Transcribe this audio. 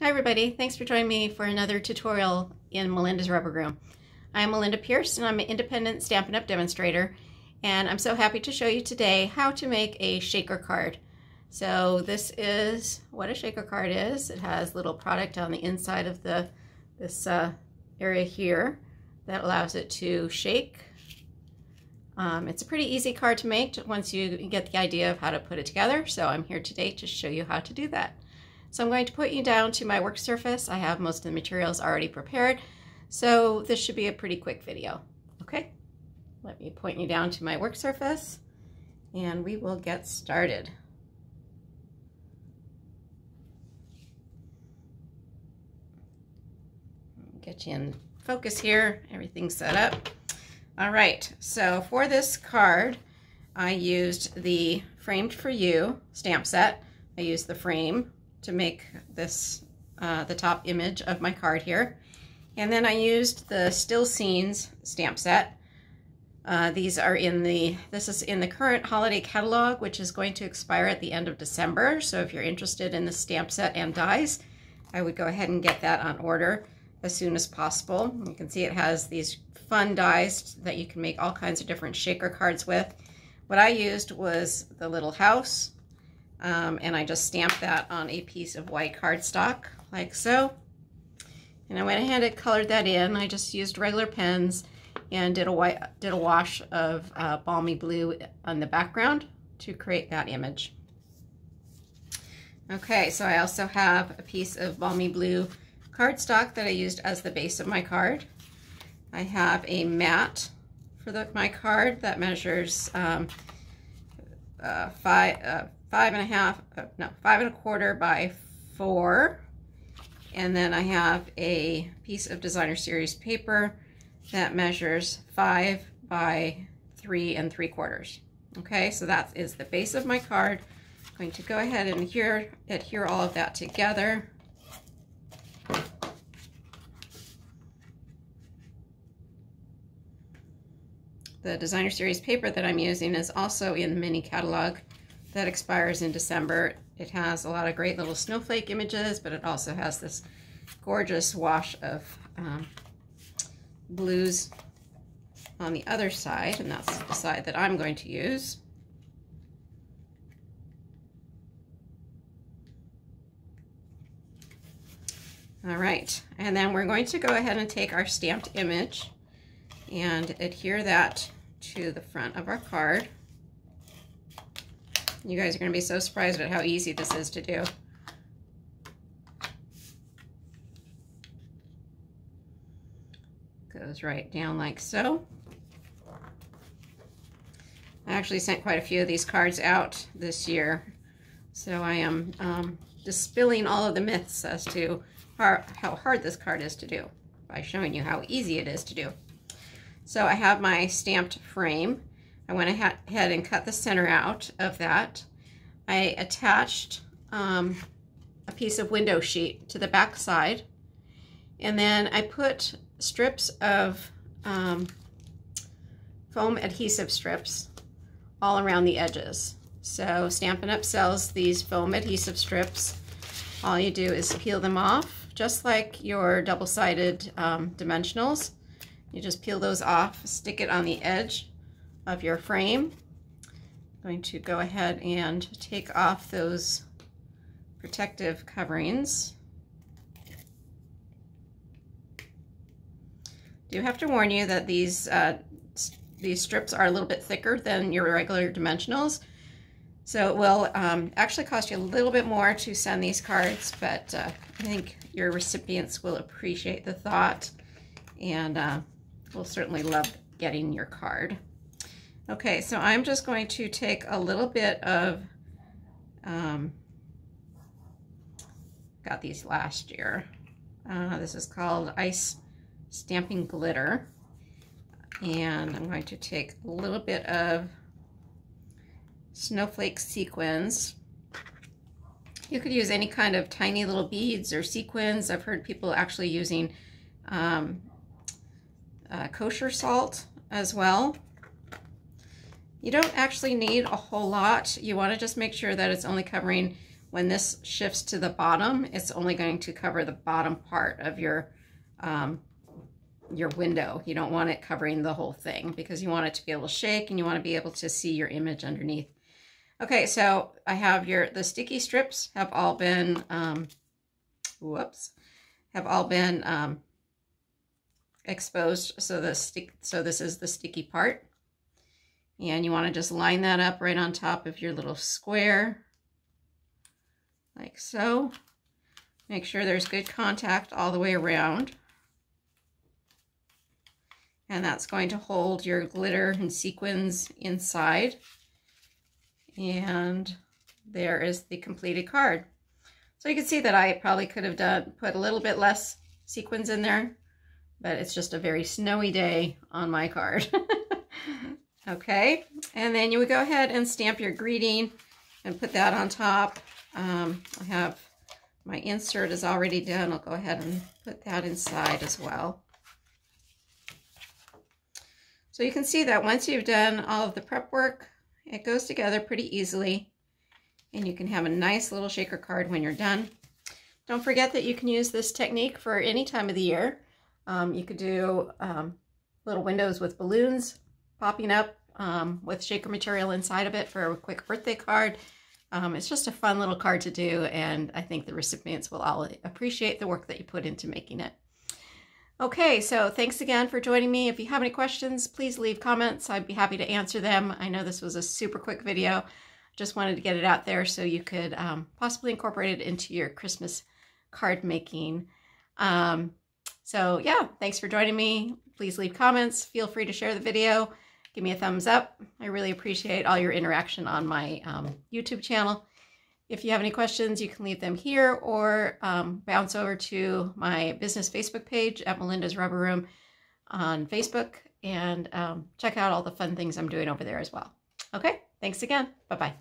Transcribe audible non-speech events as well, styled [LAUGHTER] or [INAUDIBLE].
Hi everybody, thanks for joining me for another tutorial in Melinda's Rubber Room. I'm Melinda Pierce and I'm an independent Stampin' Up! demonstrator and I'm so happy to show you today how to make a shaker card. So this is what a shaker card is. It has little product on the inside of the this uh, area here that allows it to shake. Um, it's a pretty easy card to make once you get the idea of how to put it together. So I'm here today to show you how to do that. So I'm going to put you down to my work surface. I have most of the materials already prepared, so this should be a pretty quick video. Okay, let me point you down to my work surface and we will get started. Get you in focus here, everything's set up. All right, so for this card, I used the Framed for You stamp set. I used the frame to make this uh, the top image of my card here. And then I used the Still Scenes stamp set. Uh, these are in the, this is in the current holiday catalog, which is going to expire at the end of December. So if you're interested in the stamp set and dies, I would go ahead and get that on order as soon as possible. You can see it has these fun dies that you can make all kinds of different shaker cards with. What I used was the little house, um, and I just stamped that on a piece of white cardstock like so. And I went ahead and colored that in. I just used regular pens and did a white did a wash of uh, balmy blue on the background to create that image. Okay, so I also have a piece of balmy blue cardstock that I used as the base of my card. I have a mat for the, my card that measures um, uh, five, uh, five and a half, uh, no, five and a quarter by four. And then I have a piece of designer series paper that measures five by three and three quarters. Okay, so that is the base of my card. I'm going to go ahead and adhere, adhere all of that together. The designer series paper that I'm using is also in the mini catalog that expires in December. It has a lot of great little snowflake images, but it also has this gorgeous wash of um, blues on the other side, and that's the side that I'm going to use. All right, and then we're going to go ahead and take our stamped image and adhere that to the front of our card. You guys are going to be so surprised at how easy this is to do. Goes right down like so. I actually sent quite a few of these cards out this year, so I am um, dispelling all of the myths as to how, how hard this card is to do by showing you how easy it is to do. So I have my stamped frame I went ahead and cut the center out of that. I attached um, a piece of window sheet to the back side. And then I put strips of um, foam adhesive strips all around the edges. So Stampin' Up! sells these foam adhesive strips. All you do is peel them off, just like your double-sided um, dimensionals. You just peel those off, stick it on the edge of your frame. I'm going to go ahead and take off those protective coverings. do have to warn you that these uh, these strips are a little bit thicker than your regular dimensionals. So it will um, actually cost you a little bit more to send these cards, but uh, I think your recipients will appreciate the thought and uh, will certainly love getting your card. Okay, so I'm just going to take a little bit of, um, got these last year. Uh, this is called Ice Stamping Glitter. And I'm going to take a little bit of snowflake sequins. You could use any kind of tiny little beads or sequins. I've heard people actually using um, uh, kosher salt as well. You don't actually need a whole lot. You want to just make sure that it's only covering when this shifts to the bottom, it's only going to cover the bottom part of your um, your window. You don't want it covering the whole thing because you want it to be able to shake and you want to be able to see your image underneath. Okay, so I have your, the sticky strips have all been, um, whoops, have all been um, exposed. So the stick, so this is the sticky part. And you want to just line that up right on top of your little square, like so. Make sure there's good contact all the way around. And that's going to hold your glitter and sequins inside. And there is the completed card. So you can see that I probably could have done put a little bit less sequins in there, but it's just a very snowy day on my card. [LAUGHS] okay, and then you would go ahead and stamp your greeting and put that on top. Um, I have my insert is already done. I'll go ahead and put that inside as well. So you can see that once you've done all of the prep work, it goes together pretty easily and you can have a nice little shaker card when you're done. Don't forget that you can use this technique for any time of the year. Um, you could do um, little windows with balloons popping up um, with shaker material inside of it for a quick birthday card. Um, it's just a fun little card to do and I think the recipients will all appreciate the work that you put into making it. Okay, so thanks again for joining me. If you have any questions, please leave comments. I'd be happy to answer them. I know this was a super quick video. Just wanted to get it out there so you could um, possibly incorporate it into your Christmas card making. Um, so yeah, thanks for joining me. Please leave comments. Feel free to share the video. Give me a thumbs up. I really appreciate all your interaction on my um, YouTube channel. If you have any questions, you can leave them here or um, bounce over to my business Facebook page at Melinda's Rubber Room on Facebook and um, check out all the fun things I'm doing over there as well. Okay, thanks again. Bye-bye.